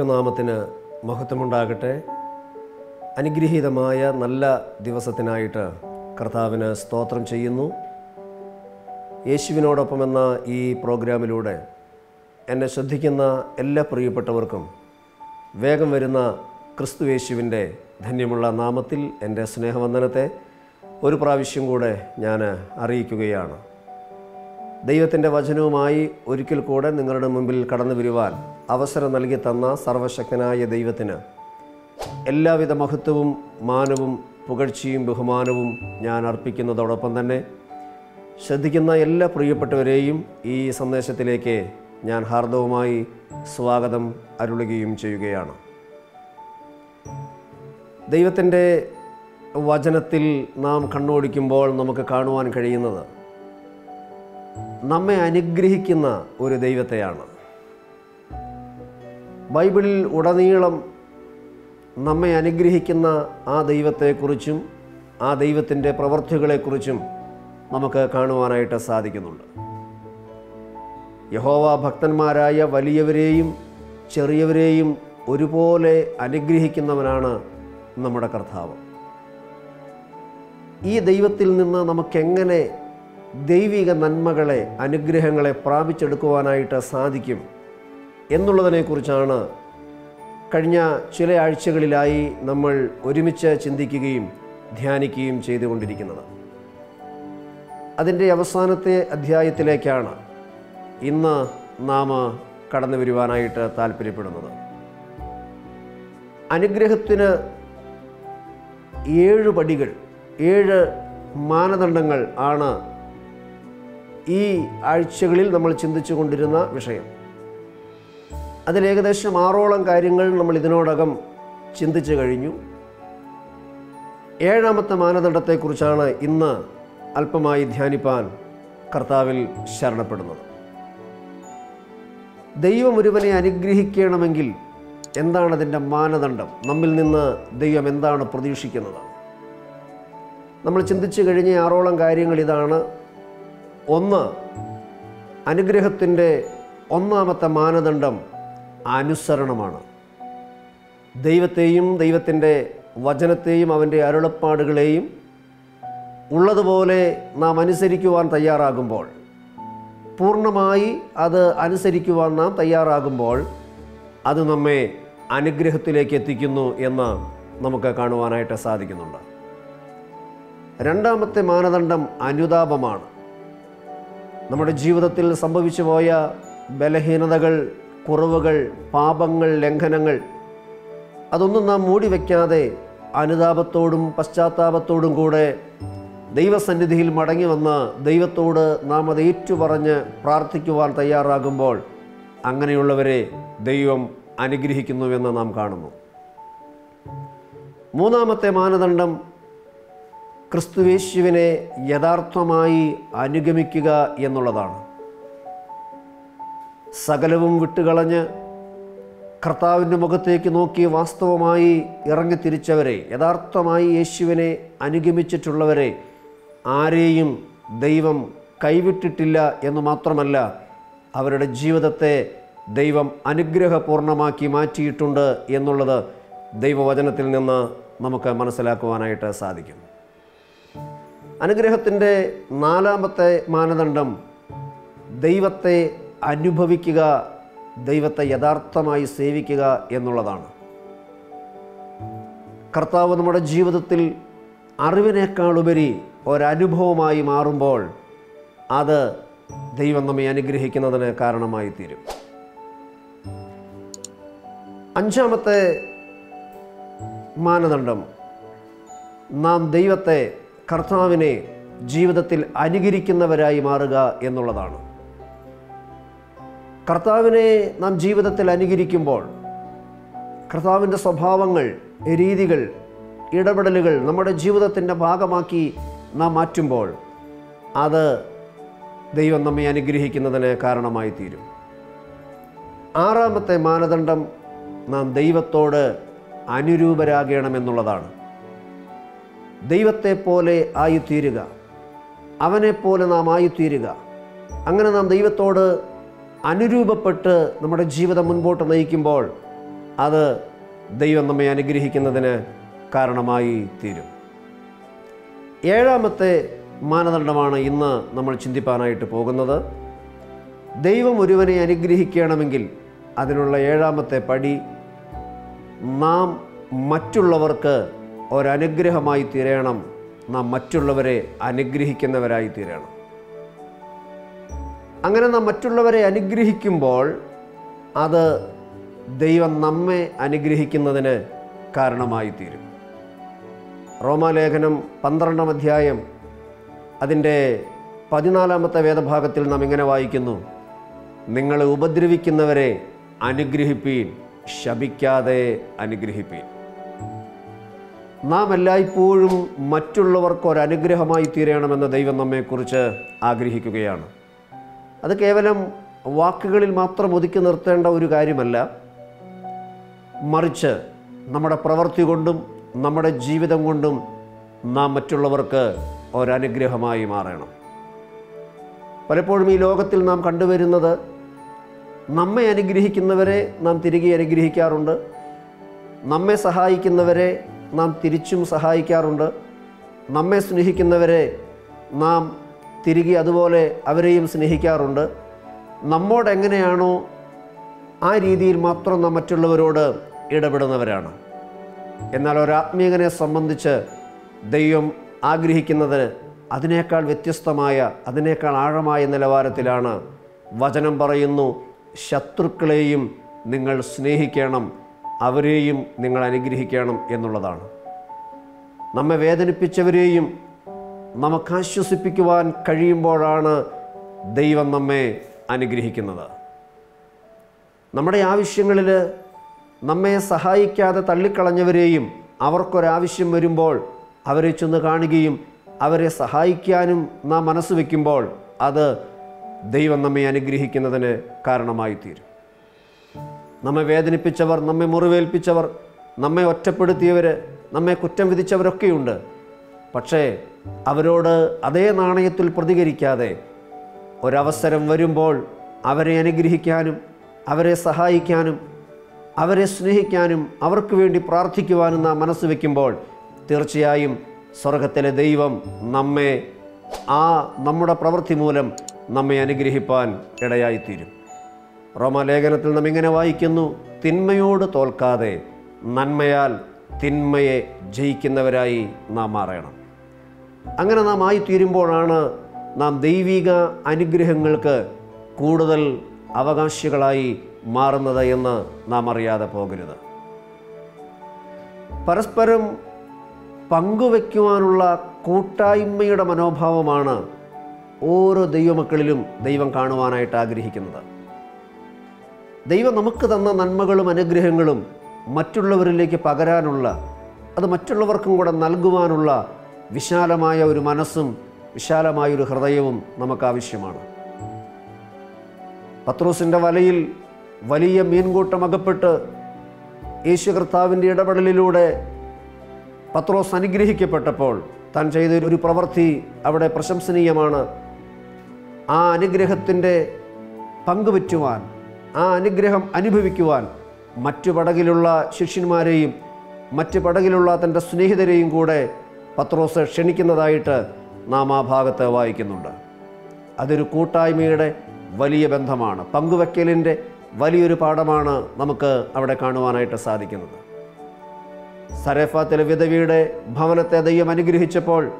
ദൈവനാമത്തിന് മഹത്വമുണ്ടാകട്ടെ. അനുഗ്രഹീതമായ നല്ല ദിവസത്തിനായിട്ട് കർത്താവിന് സ്തോത്രം ചെയ്യുന്നു. യേശുവിനോടൊപ്പം എന്ന ഈ പ്രോഗ്രാമിലൂടെ എന്നെ ശ്രദ്ധിക്കുന്ന എല്ലാ പ്രിയപ്പെട്ടവർക്കും വേഗം വരുന്ന ക്രിസ്തു യേശുവിന്റെ ധന്യമുള്ള നാമത്തിൽ എന്റെ സ്നേഹവന്ദനത്തെ ഒരു പ്രാവശ്യം കൂടെ ഞാൻ അറിയിക്കുകയാണ്. ദൈവത്തിന്റെ വചനവുമായി ഒരിക്കൽ കൂടെ നിങ്ങളുടെ മുമ്പിൽ കടന്നു വരുവാൻ അവസരം നൽകി തന്ന സർവശക്തനായ ദൈവത്തിന് എല്ലാവിധ മഹത്വവും മാനവും പുകഴ്ചയും ബഹുമാനവും ഞാൻ അർപ്പിക്കുന്നതോടൊപ്പം തന്നെ ശ്രദ്ധിക്കുന്ന എല്ലാ പ്രിയപ്പെട്ടവരെയും ഈ സന്ദേശത്തിലേക്ക് ഞാൻ ഹാർദവുമായി സ്വാഗതം അരുളുകയും ചെയ്യുകയാണ്. ദൈവത്തിന്റെ വചനത്തിൽ നാം കണ്ണോടിക്കുമ്പോൾ നമുക്ക് കാണുവാൻ കഴിയുന്നത് നമ്മെ അനുഗ്രഹിക്കുന്ന ഒരു ദൈവത്തെയാണ്. ബൈബിളിൽ ഉടനീളം നമ്മെ അനുഗ്രഹിക്കുന്ന ആ ദൈവത്തെക്കുറിച്ചും ആ ദൈവത്തിന്റെ പ്രവൃത്തികളെക്കുറിച്ചും നമുക്ക് കാണുവാനായിട്ട് സാധിക്കുന്നുണ്ട്. യഹോവ ഭക്തന്മാരായ വലിയവരെയും ചെറിയവരെയും ഒരുപോലെ അനുഗ്രഹിക്കുന്നവനാണ് നമ്മുടെ കർത്താവ്. ഈ ദൈവത്തിൽ നിന്ന് നമുക്കെങ്ങനെ ദൈവിക നന്മകളെ അനുഗ്രഹങ്ങളെ പ്രാപിച്ചെടുക്കുവാനായിട്ട് സാധിക്കും എന്നുള്ളതിനെക്കുറിച്ചാണ് കഴിഞ്ഞ ചില ആഴ്ചകളിലായി നമ്മൾ ഒരുമിച്ച് ചിന്തിക്കുകയും ധ്യാനിക്കുകയും ചെയ്തുകൊണ്ടിരിക്കുന്നത്. അതിന്റെ അവസാനത്തെ അധ്യായത്തിലേക്കാണ് ഇന്ന് നാം കടന്നു വരുവാനായിട്ട് താല്പര്യപ്പെടുന്നത്. അനുഗ്രഹത്തിന് ഏഴ് പടികൾ ഏഴ് മാനദണ്ഡങ്ങൾ ആണ് ഈ ആഴ്ചകളിൽ നമ്മൾ ചിന്തിച്ചു കൊണ്ടിരുന്ന വിഷയം. അതിലേകദേശം ആറോളം കാര്യങ്ങൾ നമ്മൾ ഇതിനോടകം ചിന്തിച്ചു കഴിഞ്ഞു. ഏഴാമത്തെ മാനദണ്ഡത്തെക്കുറിച്ചാണ് ഇന്ന് അല്പമായി ധ്യാനിപ്പാൻ കർത്താവിൽ ശരണപ്പെടുന്നത്. ദൈവം ഒരുവനെ അനുഗ്രഹിക്കണമെങ്കിൽ എന്താണ് അതിന്റെ മാനദണ്ഡം? നമ്മിൽ നിന്ന് ദൈവം എന്താണ് പ്രതീക്ഷിക്കുന്നത്? നമ്മൾ ചിന്തിച്ചു കഴിഞ്ഞ ആറോളം കാര്യങ്ങൾ ഇതാണ്. ഒന്ന് അനുഗ്രഹത്തിന്റെ ഒന്നാമത്തെ മാനദണ്ഡം അനുസരണമാണ്. ദൈവത്തെയും ദൈവത്തിന്റെ വചനത്തെയും അവന്റെ അരുളപ്പാടുകളെയും ഉള്ളതുപോലെ നാം അനുസരിക്കുവാൻ തയ്യാറാകുമ്പോൾ പൂർണമായി അത് അനുസരിക്കുവാൻ നാം തയ്യാറാകുമ്പോൾ അത് നമ്മെ അനുഗ്രഹത്തിലേക്ക് എത്തിക്കുന്നു എന്ന് നമുക്ക് കാണുവാനായിട്ട് സാധിക്കുന്നുണ്ട്. രണ്ടാമത്തെ മാനദണ്ഡം അനുതാപമാണ്. നമ്മുടെ ജീവിതത്തിൽ സംഭവിച്ചു പോയ ബലഹീനതകൾ കുറവുകൾ പാപങ്ങൾ ലംഘനങ്ങൾ അതൊന്നും നാം മൂടി വയ്ക്കാതെ അനുതാപത്തോടും പശ്ചാത്താപത്തോടും കൂടെ ദൈവസന്നിധിയിൽ മടങ്ങി വന്ന് ദൈവത്തോട് നാം അത് ഏറ്റുപറഞ്ഞ് പ്രാർത്ഥിക്കുവാൻ തയ്യാറാകുമ്പോൾ അങ്ങനെയുള്ളവരെ ദൈവം അനുഗ്രഹിക്കുന്നുവെന്ന് നാം കാണുന്നു. മൂന്നാമത്തെ മാനദണ്ഡം ക്രിസ്തുവേശുവിനെ യഥാർത്ഥമായി അനുഗമിക്കുക എന്നുള്ളതാണ്. സകലവും വിട്ടുകളഞ്ഞ് കർത്താവിന്റെ മുഖത്തേക്ക് നോക്കി വാസ്തവമായി ഇറങ്ങി തിരിച്ചവരെ യഥാർത്ഥമായി യേശുവിനെ അനുഗമിച്ചിട്ടുള്ളവരെ ആരെയും ദൈവം കൈവിട്ടിട്ടില്ല എന്ന് മാത്രമല്ല അവരുടെ ജീവിതത്തെ ദൈവം അനുഗ്രഹപൂർണമാക്കി മാറ്റിയിട്ടുണ്ട് എന്നുള്ളത് ദൈവവചനത്തിൽ നിന്ന് നമുക്ക് മനസ്സിലാക്കുവാനായിട്ട് സാധിക്കും. അനുഗ്രഹത്തിന്റെ നാലാമത്തെ മാനദണ്ഡം ദൈവത്തെ അനുഭവിക്കുക ദൈവത്തെ യഥാർത്ഥമായി സേവിക്കുക എന്നുള്ളതാണ്. കർത്താവ് നമ്മുടെ ജീവിതത്തിൽ അറിവിനേക്കാളുപരി ഒരനുഭവമായി മാറുമ്പോൾ അത് ദൈവം നമ്മെ അനുഗ്രഹിക്കുന്നതിന് കാരണമായി തീരും അഞ്ചാമത്തെ മാനദണ്ഡം നാം ദൈവത്തെ കർത്താവിനെ ജീവിതത്തിൽ അനുകരിക്കുന്നവരായി മാറുക എന്നുള്ളതാണ്. കർത്താവിനെ നാം ജീവിതത്തിൽ അനുകരിക്കുമ്പോൾ കർത്താവിന്റെ സ്വഭാവങ്ങൾ രീതികൾ ഇടപെടലുകൾ നമ്മുടെ ജീവിതത്തിന്റെ ഭാഗമാക്കി നാം മാറ്റുമ്പോൾ അത് ദൈവം നമ്മെ അനുഗ്രഹിക്കുന്നതിന് കാരണമായി തീരും. ആറാമത്തെ മാനദണ്ഡം നാം ദൈവത്തോട് അനുരൂപരാകണമെന്നുള്ളതാണ്. ദൈവത്തെ പോലെ ആയിത്തീരുക. അവനെപ്പോലെ നാം ആയിത്തീരുക. അങ്ങനെ നാം ദൈവത്തോട് അനുരൂപപ്പെട്ട് നമ്മുടെ ജീവിതം മുൻപോട്ട് നയിക്കുമ്പോൾ അത് ദൈവം നമ്മെ അനുഗ്രഹിക്കുന്നതിന് കാരണമായി തീരും ഏഴാമത്തെ മാനദണ്ഡമാണ് ഇന്ന് നമ്മൾ ചിന്തിപ്പാനായിട്ട് പോകുന്നത്. ദൈവം ഒരുവനെ അനുഗ്രഹിക്കണമെങ്കിൽ അതിനുള്ള ഏഴാമത്തെ പടി നാം മറ്റുള്ളവർക്ക് ഒരനുഗ്രഹമായി തീരണം. നാം മറ്റുള്ളവരെ അനുഗ്രഹിക്കുന്നവരായി തീരണം. അങ്ങനെ നാം മറ്റുള്ളവരെ അനുഗ്രഹിക്കുമ്പോൾ അത് ദൈവം നമ്മെ അനുഗ്രഹിക്കുന്നതിന് കാരണമായി തീരും. റോമാലേഖനം പന്ത്രണ്ടാം അധ്യായം അതിന്റെ പതിനാലാമത്തെ വേദഭാഗത്തിൽ നാം ഇങ്ങനെ വായിക്കുന്നു. നിങ്ങളെ ഉപദ്രവിക്കുന്നവരെ അനുഗ്രഹിപ്പീൻ ശപിക്കാതെ അനുഗ്രഹിപ്പീൻ. നാം എല്ലായ്പ്പോഴും മറ്റുള്ളവർക്ക് ഒരനുഗ്രഹമായി തീരണമെന്ന് ദൈവം നമ്മെക്കുറിച്ച് ആഗ്രഹിക്കുകയാണ്. അത് കേവലം വാക്കുകളിൽ മാത്രം ഒതുക്കി നിർത്തേണ്ട ഒരു കാര്യമല്ല. മറിച്ച് നമ്മുടെ പ്രവൃത്തി കൊണ്ടും നമ്മുടെ ജീവിതം കൊണ്ടും നാം മറ്റുള്ളവർക്ക് ഒരനുഗ്രഹമായി മാറണം. പലപ്പോഴും ഈ ലോകത്തിൽ നാം കണ്ടുവരുന്നത് നമ്മെ അനുഗ്രഹിക്കുന്നവരെ നാം തിരികെ അനുഗ്രഹിക്കാറുണ്ട്. നമ്മെ സഹായിക്കുന്നവരെ നാം തിരിച്ചും സഹായിക്കാറുണ്ട്. നമ്മെ സ്നേഹിക്കുന്നവരെ നാം തിരികെ അതുപോലെ അവരെയും സ്നേഹിക്കാറുണ്ട്. നമ്മോട് എങ്ങനെയാണോ ആ രീതിയിൽ മാത്രം നാം മറ്റുള്ളവരോട് ഇടപെടുന്നവരാണ്. എന്നാൽ ഒരാത്മീയനെ സംബന്ധിച്ച് ദൈവം ആഗ്രഹിക്കുന്നത് അതിനേക്കാൾ വ്യത്യസ്തമായ അതിനേക്കാൾ ആഴമായ നിലവാരത്തിലാണ്. വചനം പറയുന്നു ശത്രുക്കളെയും നിങ്ങൾ സ്നേഹിക്കണം. അവരെയും നിങ്ങൾ അനുഗ്രഹിക്കണം എന്നുള്ളതാണ്. നമ്മെ വേദനിപ്പിച്ചവരെയും നമുക്ക് ആശ്വസിപ്പിക്കുവാൻ കഴിയുമ്പോഴാണ് ദൈവം നമ്മെ അനുഗ്രഹിക്കുന്നത്. നമ്മുടെ ആവശ്യങ്ങളിൽ നമ്മെ സഹായിക്കാതെ തള്ളിക്കളഞ്ഞവരെയും അവർക്കൊരാവശ്യം വരുമ്പോൾ അവരെ ചെന്ന് കാണുകയും അവരെ സഹായിക്കാനും നാം മനസ്സ് വയ്ക്കുമ്പോൾ അത് ദൈവം നമ്മെ അനുഗ്രഹിക്കുന്നതിന് കാരണമായി തീരും നമ്മെ വേദനിപ്പിച്ചവർ നമ്മെ മുറിവേൽപ്പിച്ചവർ നമ്മെ ഒറ്റപ്പെടുത്തിയവർ നമ്മെ കുറ്റം വിധിച്ചവരൊക്കെയുണ്ട്. പക്ഷേ അവരോട് അതേ നാണയത്തിൽ പ്രതികരിക്കാതെ ഒരവസരം വരുമ്പോൾ അവരെ അനുഗ്രഹിക്കാനും അവരെ സഹായിക്കാനും അവരെ സ്നേഹിക്കാനും അവർക്ക് വേണ്ടി പ്രാർത്ഥിക്കുവാനും നാം മനസ്സ് വയ്ക്കുമ്പോൾ തീർച്ചയായും സ്വർഗത്തിലെ ദൈവം നമ്മെ ആ നമ്മുടെ പ്രവൃത്തി മൂലം നമ്മെ അനുഗ്രഹിപ്പാൻ ഇടയായിത്തീരും. റോമാലേഖനത്തിൽ നാം ഇങ്ങനെ വായിക്കുന്നു തിന്മയോട് തോൽക്കാതെ നന്മയാൽ തിന്മയെ ജയിക്കുന്നവരായി നാം മാറണം. അങ്ങനെ നാം ആയിത്തീരുമ്പോഴാണ് നാം ദൈവിക അനുഗ്രഹങ്ങൾക്ക് കൂടുതൽ അവകാശികളായി മാറുന്നത് എന്ന് നാം അറിയാതെ പോകരുത്. പരസ്പരം പങ്കുവയ്ക്കുവാനുള്ള കൂട്ടായ്മയുടെ മനോഭാവമാണ് ഓരോ ദൈവമക്കളിലും ദൈവം കാണുവാനായിട്ട് ആഗ്രഹിക്കുന്നത്. ദൈവം നമുക്ക് തന്ന നന്മകളും അനുഗ്രഹങ്ങളും മറ്റുള്ളവരിലേക്ക് പകരാനുള്ള അത് മറ്റുള്ളവർക്കും കൂടെ നൽകുവാനുള്ള വിശാലമായ ഒരു മനസ്സും വിശാലമായൊരു ഹൃദയവും നമുക്ക് ആവശ്യമാണ്. പത്രോസിന്റെ വലയിൽ വലിയ മീൻകൂട്ടം അകപ്പെട്ട് യേശു കർത്താവിന്റെ ഇടപെടലിലൂടെ പത്രോസ് അനുഗ്രഹിക്കപ്പെട്ടപ്പോൾ താൻ ചെയ്ത ഒരു പ്രവൃത്തി അവിടെ പ്രശംസനീയമാണ്. ആ അനുഗ്രഹത്തിന്റെ പങ്കുപറ്റുവാൻ ആ അനുഗ്രഹം അനുഭവിക്കുവാൻ മറ്റു പടകിലുള്ള ശിഷ്യന്മാരെയും മറ്റ് പടകിലുള്ള തന്റെ സ്നേഹിതരെയും കൂടെ പത്രോസ് ക്ഷണിക്കുന്നതായിട്ട് നാം ആ ഭാഗത്ത് വായിക്കുന്നുണ്ട്. അതൊരു കൂട്ടായ്മയുടെ വലിയ ബന്ധമാണ്. പങ്കുവയ്ക്കലിന്റെ വലിയൊരു പാഠമാണ് നമുക്ക് അവിടെ കാണുവാനായിട്ട് സാധിക്കുന്നത്. സരഫാത്തിലെ വിധവിയുടെ ഭവനത്തെ ദൈവം അനുഗ്രഹിച്ചപ്പോൾ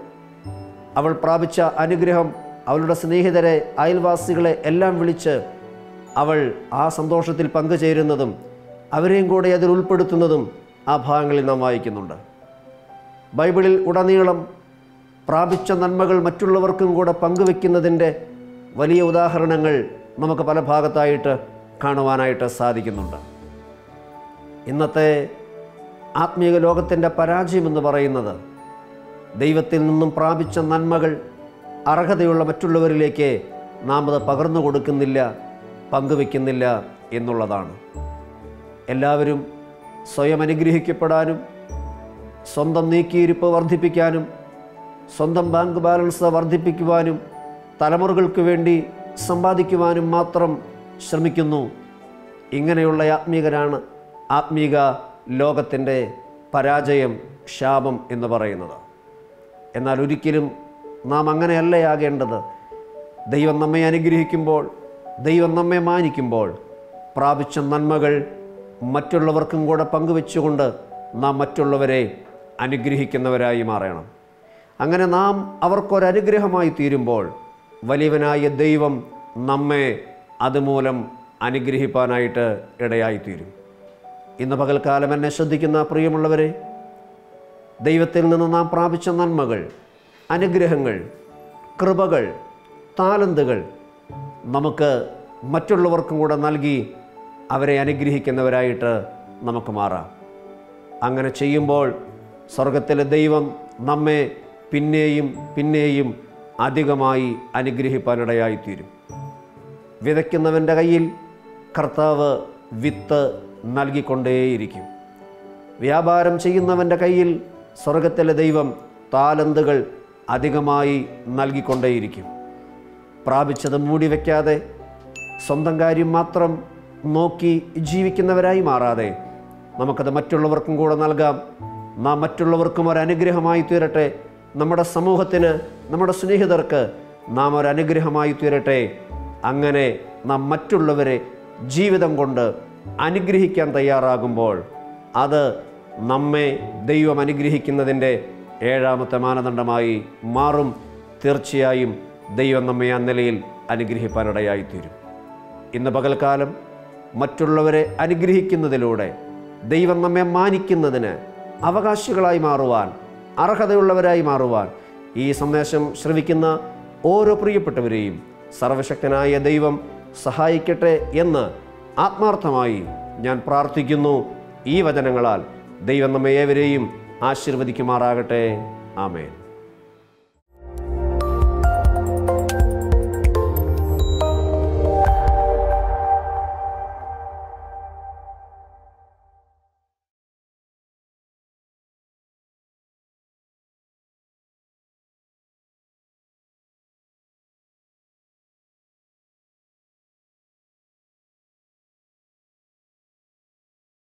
അവൾ പ്രാപിച്ച അനുഗ്രഹം അവളുടെ സ്നേഹിതരെ അയൽവാസികളെ എല്ലാം വിളിച്ച് അവൾ ആ സന്തോഷത്തിൽ പങ്കുചേരുന്നതും അവരെയും കൂടെ അതിൽ ഉൾപ്പെടുത്തുന്നതും ആ ഭാഗങ്ങളിൽ നാം വായിക്കുന്നുണ്ട്. ബൈബിളിൽ ഉടനീളം പ്രാപിച്ച നന്മകൾ മറ്റുള്ളവർക്കും കൂടെ പങ്കുവെക്കുന്നതിന്റെ വലിയ ഉദാഹരണങ്ങൾ നമുക്ക് പല ഭാഗത്തായിട്ട് കാണുവാനായിട്ട് സാധിക്കുന്നുണ്ട്. ഇന്നത്തെ ആത്മീയ ലോകത്തിന്റെ പരാജയം എന്ന് പറയുന്നത് ദൈവത്തിൽ നിന്നും പ്രാപിച്ച നന്മകൾ അർഹതയുള്ള മറ്റുള്ളവരിലേക്ക് നാം അത് പകർന്നു കൊടുക്കുന്നില്ല പങ്കുവെക്കുന്നില്ല എന്നുള്ളതാണ്. എല്ലാവരും സ്വയം അനുഗ്രഹിക്കപ്പെടാനും സ്വന്തം നീക്കിയിരിപ്പ് വർദ്ധിപ്പിക്കാനും സ്വന്തം ബാങ്ക് ബാലൻസ് വർദ്ധിപ്പിക്കുവാനും തലമുറകൾക്ക് വേണ്ടി സമ്പാദിക്കുവാനും മാത്രം ശ്രമിക്കുന്നു. ഇങ്ങനെയുള്ള ആത്മീകരാണ് ആത്മീക ലോകത്തിന്റെ പരാജയം ക്ഷാപം എന്ന് പറയുന്നത്. എന്നാൽ ഒരിക്കലും നാം അങ്ങനെയല്ലയാകേണ്ടത് ദൈവം നമ്മെ അനുഗ്രഹിക്കുമ്പോൾ ദൈവം നമ്മെ മാനിക്കുമ്പോൾ പ്രാപിച്ച നന്മകൾ മറ്റുള്ളവർക്കും കൂടെ പങ്കുവെച്ചുകൊണ്ട് നാം മറ്റുള്ളവരെ അനുഗ്രഹിക്കുന്നവരായി മാറണം. അങ്ങനെ നാം അവർക്കൊരനുഗ്രഹമായി തീരുമ്പോൾ വലിയവനായ ദൈവം നമ്മെ അതുമൂലം അനുഗ്രഹിപ്പാനായിട്ട് ഇടയായിത്തീരും. ഇന്ന് പകൽക്കാലം എന്നെ ശ്രദ്ധിക്കുന്ന പ്രിയമുള്ളവരെ ദൈവത്തിൽ നിന്ന് നാം പ്രാപിച്ച നന്മകൾ അനുഗ്രഹങ്ങൾ കൃപകൾ താലന്തുകൾ നമുക്ക് മറ്റുള്ളവർക്കും കൂടെ നൽകി അവരെ അനുഗ്രഹിക്കുന്നവരായിട്ട് നമുക്ക് മാറാം. അങ്ങനെ ചെയ്യുമ്പോൾ സ്വർഗത്തിലെ ദൈവം നമ്മെ പിന്നെയും പിന്നെയും അധികമായി അനുഗ്രഹിപ്പാനിടയായിത്തീരും. വിതയ്ക്കുന്നവന്റെ കയ്യിൽ കർത്താവ് വിത്ത് നൽകിക്കൊണ്ടേയിരിക്കും. വ്യാപാരം ചെയ്യുന്നവന്റെ കയ്യിൽ സ്വർഗത്തിലെ ദൈവം താലന്തുകൾ അധികമായി നൽകിക്കൊണ്ടേയിരിക്കും. പ്രാപിച്ചത് മൂടി വയ്ക്കാതെ സ്വന്തം കാര്യം മാത്രം നോക്കി ജീവിക്കുന്നവരായി മാറാതെ നമുക്കത് മറ്റുള്ളവർക്കും കൂടെ നൽകാം. നാം മറ്റുള്ളവർക്കും ഒരനുഗ്രഹമായി തീരട്ടെ. നമ്മുടെ സമൂഹത്തിന് നമ്മുടെ സ്നേഹിതർക്ക് നാം ഒരനുഗ്രഹമായി തീരട്ടെ. അങ്ങനെ നാം മറ്റുള്ളവരെ ജീവിതം കൊണ്ട് അനുഗ്രഹിക്കാൻ തയ്യാറാകുമ്പോൾ അത് നമ്മെ ദൈവം അനുഗ്രഹിക്കുന്നതിന്റെ ഏഴാമത്തെ മാനദണ്ഡമായി മാറും. തീർച്ചയായും ദൈവം നമ്മെ ആ നിലയിൽ അനുഗ്രഹിപ്പാനിടയായിത്തീരും. ഇന്ന് പകൽക്കാലം മറ്റുള്ളവരെ അനുഗ്രഹിക്കുന്നതിലൂടെ ദൈവം നമ്മെ മാനിക്കുന്നതിന് അവകാശികളായി മാറുവാൻ അർഹതയുള്ളവരായി മാറുവാൻ ഈ സന്ദേശം ശ്രവിക്കുന്ന ഓരോ പ്രിയപ്പെട്ടവരെയും സർവശക്തനായ ദൈവം സഹായിക്കട്ടെ എന്ന് ആത്മാർത്ഥമായി ഞാൻ പ്രാർത്ഥിക്കുന്നു. ഈ വചനങ്ങളാൽ ദൈവം നമ്മെ ഏവരെയും ആശീർവദിക്കുമാറാകട്ടെ. ആമേൻ.